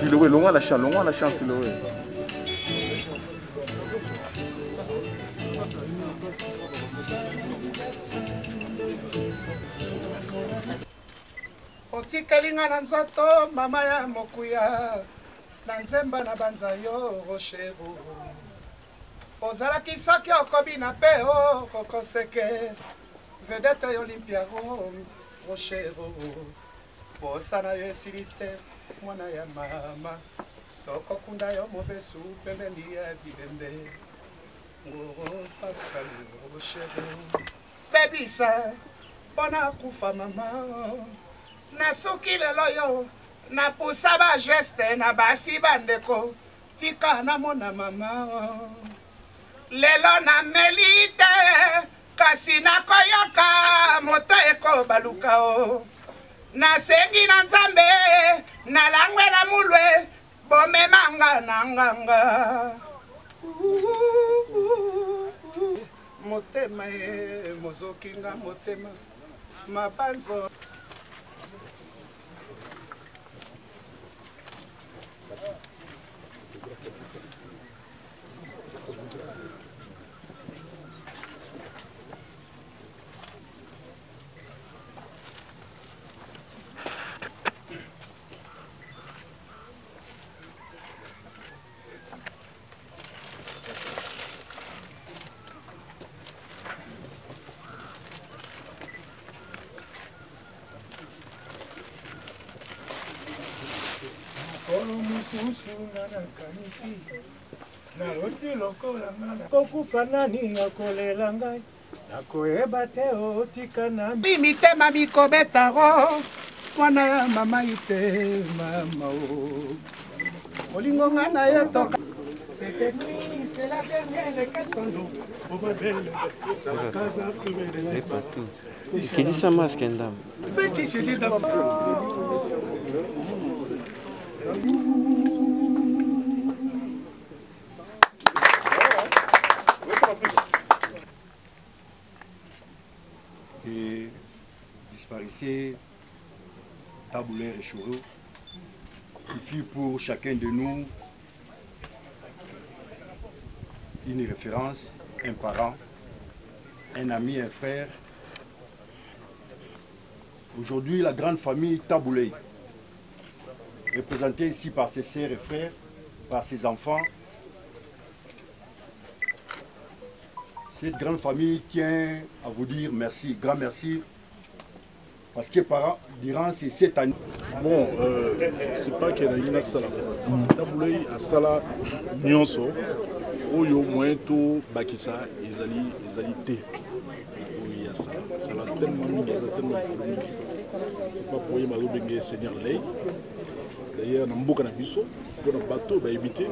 silowe longwa la chan longwa la chan silowe. Otikeli nga na nzoto mama ya mokuya na nzemba na banza yo roshero ozalaki soki okobina mpe o kokoseke. Vedete ya olympiaro roshero posa na yo esili te mwana ya mama. Tokokunda yo mobesu pembeni ya bilembe ngoro pascal roshero bebisa mpona kufa mama nasuki lelo yo napusa bageste na basi bandeko tika namona mama. Lelo nameli te kasi nakoyoka moto ekobaluka o. Nasengi na nzambe nalangwela mulwe bomemanga na nganga. Motema ye mozokinga motema mabanzo mokolo mosusu nga nakanisi naloti lokola nga kokufa nani akolela ngai? Nakoyeba te otika na bi mitema mikobetaro mwana ya mama ite mama o. Olingo nga na ye toka. C'était nuit, c'est la dernière sont donc Au bebel, la casa fumée de C'est pas tout. Ikidisha mask endam. Fais qui se dit d'abord et disparaissait Taboulé et Chourou. Il fut pour chacun de nous une référence, un parent, un ami, un frère. Aujourd'hui, la grande famille Taboulé, représentée ici par ses sœurs et frères, par ses enfants, Cette grande famille tient à vous dire merci, grand merci, parce que par, durant ces sept années, bon euh, c'est pas asala nyonso oyo moyen tobakisa ezali ezali te oyo asala asala tellement tellement c'est pas pour ye bazobenge seigneur lei d'ailleurs na mboka na biso mpona bato bayebi te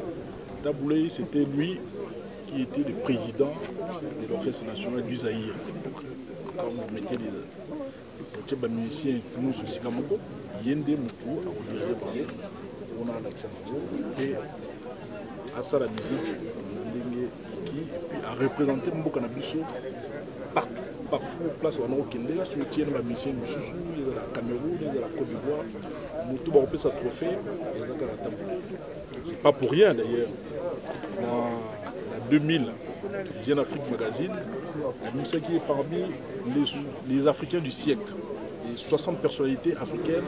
tabulei c'était lui qui était le président de l'orchestre national du l'époque. Quand on mettait les otie bamusicien nyonso esika moko ye nde motu akodirige bango mpona alakisa bango mpe asala musike na ndenge ekoki epuis arepresente mboka na biso partout partout place wana okende soki otie na bamusicien mosusu ezala cameroun ezala côte d'ivoire. Motu bakopesa trophée eza kaka c'est pas pour rien d'ailleurs. Na 2000 Jeune Afrique Magazine, qui est parmi les, les, Africains du siècle, les 60 personnalités africaines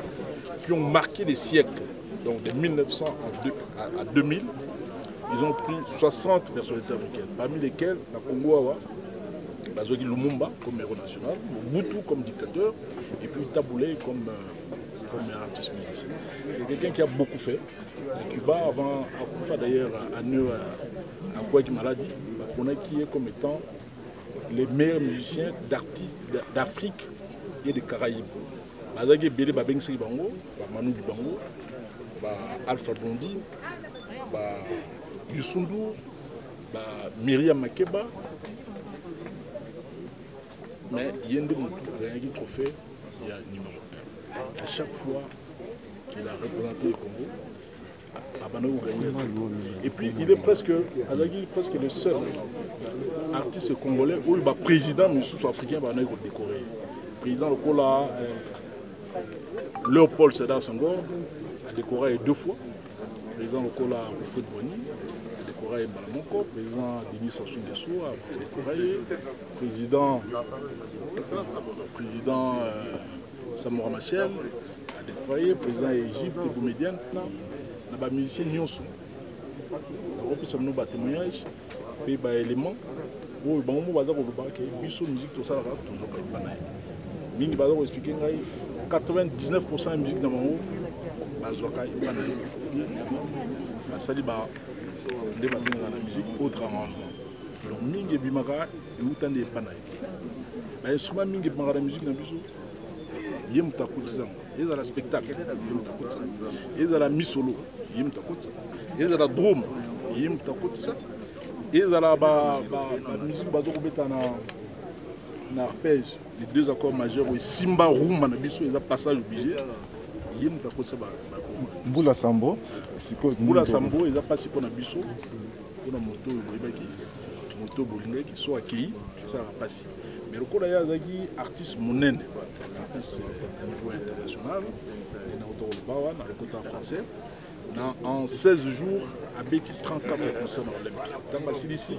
qui ont marqué les siècles. Donc de 1900 à 2000, ils ont pris 60 personnalités africaines, parmi lesquelles la Congo Bazogi Lumumba comme héros national, Mobutu comme dictateur, et puis Taboulé comme, euh, comme artiste musicien. C'est quelqu'un qui a beaucoup fait. À Cuba, avant Akoufa d'ailleurs, à Neu, à Kouaki Maladie, qui est comme étant les meilleurs musiciens d'Afrique et des Caraïbes. bazalaki ebele babengisaki bango bamanu libango baalpha bondi bayusundu bamiriam makeba mais ye nde motu aganyaki trophée il y a numéro 1. À chaque fois qu'il a représenté le Congo, Abano gagné. Et puis il est presque, Azagi est presque le seul artiste congolais où le président sous-africain va décorer. Président Lokola, euh, Léopold Sédar Senghor a décoré deux fois. Président Lokola Oufou Boni décoré Balamoko. Président Denis Sassou Nguesso décoré. Président, président euh, Samora Machel a décoré. Président Égypte Boumedian. na bamusicien nyonso nakopesa bino batémoignage mpe baélément oyo bango mo baza koloba ke biso musique tosalaka tozoka epa na ye mingi baza koexplike ngai 99 pourcent ya musique na bango bazwaka epa na ye basali nde babengaka na musique autre arrangement donc mingi ebimaka euta nde epa na ye bainstrument mingi ebimaka na musique na biso ye moto akotisa yango ezala spectacle ye moto akotisa ezala misolo ye moto akotisa ezala drome ye moto akotisa ezala bamusike baza kobeta na na arpège. Les deux accords majeurs esimba rumba na biso eza passage obligé. Ye moto akotisa mbula sambo mbula sambo eza mpasi mpona biso mpona moto oyo boyebaki moto bolingaki so akei esalaka mpasi mais lokola ye azalaki artiste monene artiste niveau international na kotokoloba wana na lokota français na en 16 jours abeti 34 concert na olympique ntango asilisi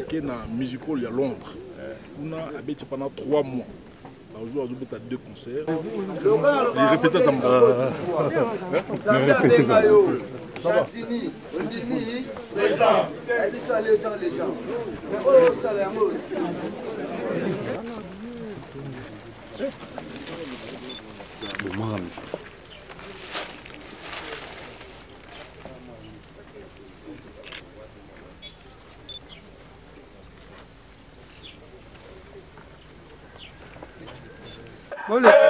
ake na ya londres. Kuna abeti pendant 3 mois jour azobeta deux concerts. Irépéta Chatini, Ondimi, présent. Elle dit ça les dans les gens. Mais oh, ça les mots. Olha.